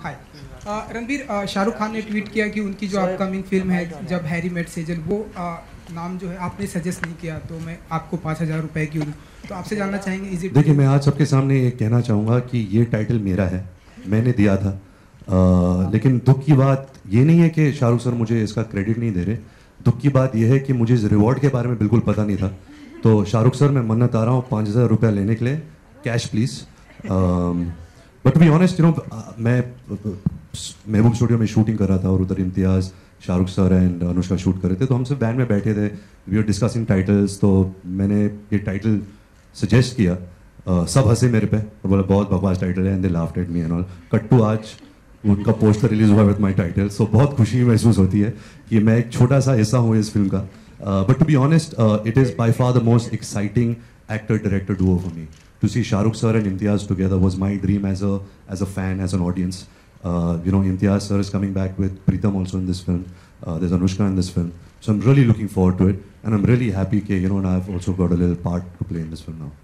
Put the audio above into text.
हाय रणबीर शाहरुख खान ने ट्वीट किया कि उनकी जो अपकमिंग फ़िल्म है जब हैरी मेट सेजल वो अ, नाम जो है आपने सजेस्ट नहीं किया तो मैं आपको पाँच हज़ार रुपये की दूँ? तो आपसे जानना चाहेंगे इज़ देखिए मैं आज सबके सामने ये कहना चाहूँगा कि ये टाइटल मेरा है मैंने दिया था। आ, लेकिन दुख की बात ये नहीं है कि शाहरुख सर मुझे इसका क्रेडिट नहीं दे रहे। दुख की बात यह है कि मुझे इस रिवॉर्ड के बारे में बिल्कुल पता नहीं था। तो शाहरुख सर मैं मन्नत आ रहा हूँ पाँच हज़ार रुपया लेने के लिए। Cash please but be honest you know मैं महबूब स्टूडियो में शूटिंग कर रहा था और उधर Imtiaz Shahrukh sir and Anushka shoot कर रहे थे तो हम सब वैन में बैठे थे। वी आर डिस्कसिंग टाइटल्स तो मैंने ये टाइटल सजेस्ट किया। Uh, सब हंसे मेरे पे और बोला बहुत बकवास टाइटल है and they laughed at me and all cut to आज उनका पोस्टर रिलीज़ हुआ विद माय टाइटल सो बहुत खुशी महसूस होती है कि मैं एक छोटा सा हिस्सा हूँ इस फ़िल्म का। But to be honest it is by far the most exciting actor director duo for me to see Shahrukh sir and Imtiaz together was my dream as a as a fan as an audience. Uh, you know Imtiaz sir is coming back with Pritam also in this film. Uh, there's Anushka in this film. So I'm really looking forward to it. And I'm really happy that you know and I've also got a little part to play in this film now